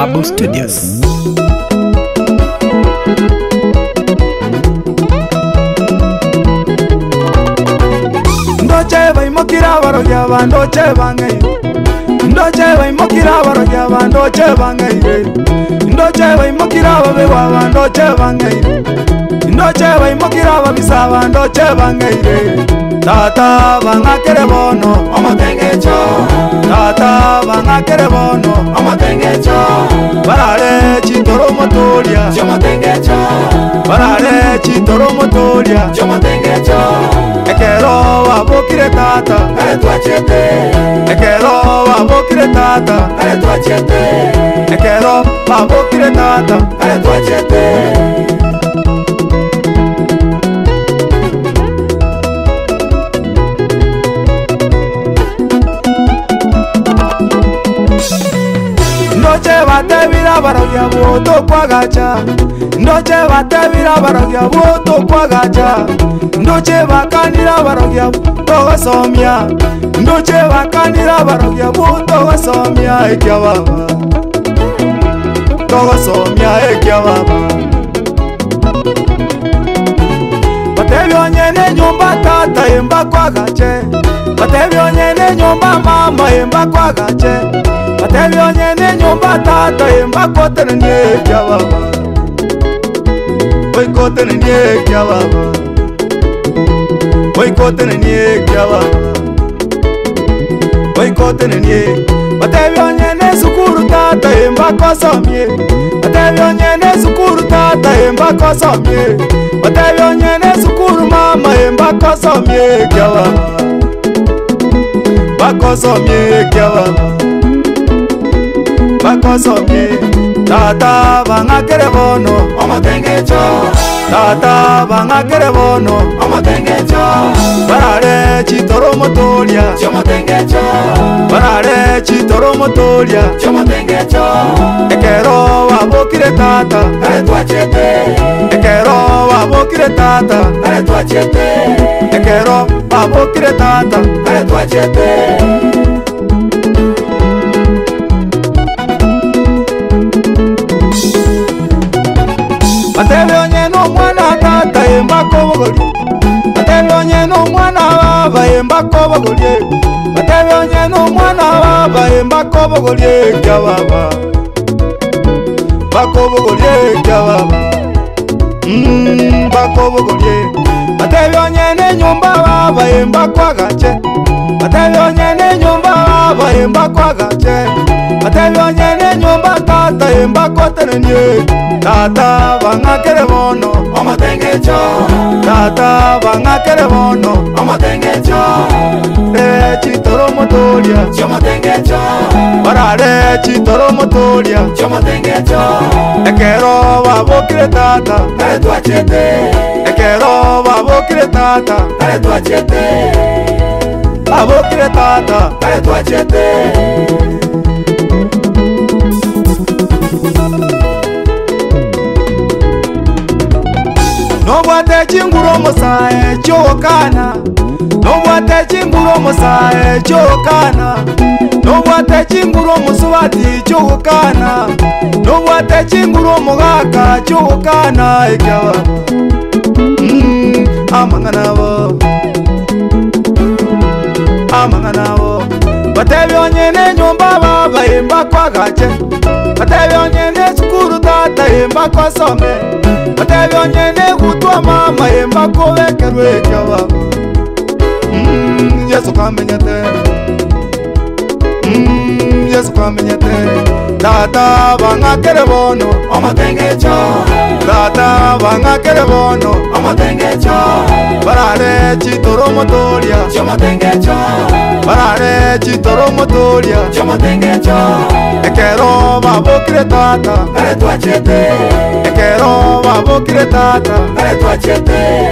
marble studios ndocevaimokiravarojavandocevangaire ndocevaimokiravavewavandocevangaire ndocevaimokiravavisavandocevangaire tata vangakere vono omotengeco tata vangakere vono omotengeco valale citoro motolia comotengeco valale citoro motolia comotengeco ekelo wavokire tata ale twacete ekelo wavokire tata ale twacete ekelo wavokire tata ale twacete baragia boto kwagacha ndoche batebira baragia boto kwagacha ndoche bakanira baragia boto kwagacha ndoche bakanira baragia boto kwagacha ekya eh, baba kwagacha ekya eh, baba batebi onyene nyumba tata yemba kwagacha batebi onyene nyumba mama yemba kwagacha batebi onyene batata yemba kotene nye kya baba oy kotene nye kya baba oy kotene nye kya baba oy kotene nye batebyo nyene sukuru tata yemba kosomye batebyo nyene sukuru tata yemba kosomye batebyo nyene sukuru mama yemba kosomye kya baba bakosomye kya baba bakosoke tata bangakere bono omotengejo tata bangakere bono omotengejo barare chitoro motolia chomotengejo barare chitoro motolia chomotengejo ekero wabokire tata ale twachete ekero wabokire tata ale twachete ekero wabokire tata ale twachete atelonye n'omwana tata yemba kobogoli atelonye n'omwana baba yemba kobogoli atelonye n'omwana baba yemba mm, kobogoli ekya baba bakobogoli ekya baba bakobogoli atelonye n'enyumba baba yemba kwagache atelonye n'enyumba baba yemba kwagache atelonye n'enyumba tata yemba kotenenye tata vangakele vono omatengeco tata vangakele vono omatengeco ecitolo motolia comatengeco varale citolo motolia comatengeco ekero vavokile tata ale twacete ekero vavokile tata ale twacete vavokile tata ale twacete ekyokana nobwata ekingulu omusaa ekyokana nobwata ekingulu omusubati kyokana nobwata ekingulu omugaka kyokana ekya mm, amanganabo amanganabo bata ebyonyene enyumba babayimbakwagake bata ebyonyene tata yemba kwasome otevionyene kutua mama yemba kuvekerwe ekava mm, yesu kwamenyete mm, yesu kwamenyete tata vang'akele vono omatengecho tata bang'akere bono omotengecho barare chitoro omotoria chomotengecho barare chitoro omotoria chomotengecho ekero babokire tata aretwachete ekero babokire tata aretwachete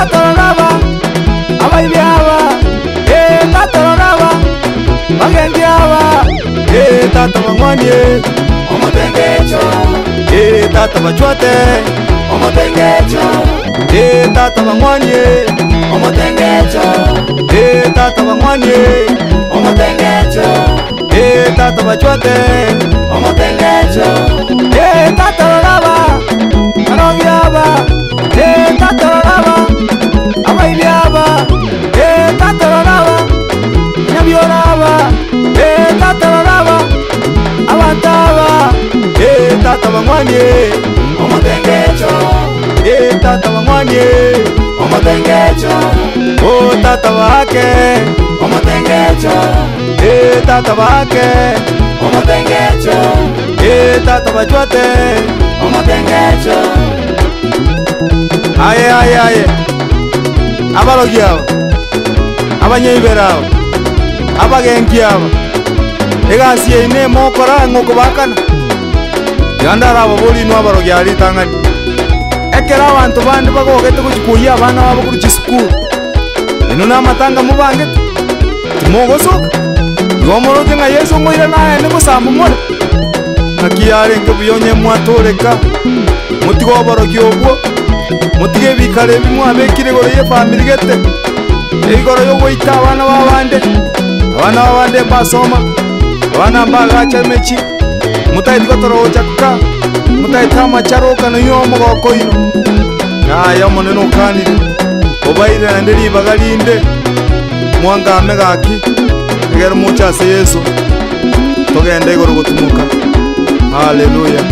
ngatoro naba abayibi aba ee ngatoro naba bagenzi aba ee tata bangwani ye omutenge ekyo ee tata bacwate omutenge ekyo ee tata bangwani ye omutenge ekyo ee tata bangwani ye omutenge ekyo ee tata bacwate omutenge ekyo ee tata bangaba anogi aba ee tata bangaba. vanwani tata vanwani o tata vake tata vake tata vacwate aye aye aye avalogi ava avanyeivera ava avagengi ava egasi yeine mokora ngokovakana yande ari abo borinwa abarogi aria ritang'ani ekero abanto bande bagogete gochikoyia abana babo korochia esukuru eno na amatanga mobangete timogosoka iwo omoroge ng'a yesu omoire naaene gosamba more naki yare nke buyonye mwatoreka motigo obaroki obwo motigo ebikare ebi mwabekire igoro ya efamiri gete eigoro yogoita abana babande abana babande mbasoma abana mbagacha mechi mutaĩ tigotoroojakuka mutaĩ tamacaroka nĩnyua mũgokoino aya mũnene ũkanire ũbaire naĩndĩ ribaga rindĩ mwangame gaki egere mũchase yesu tũgende igũrũ gũtumũka haleluya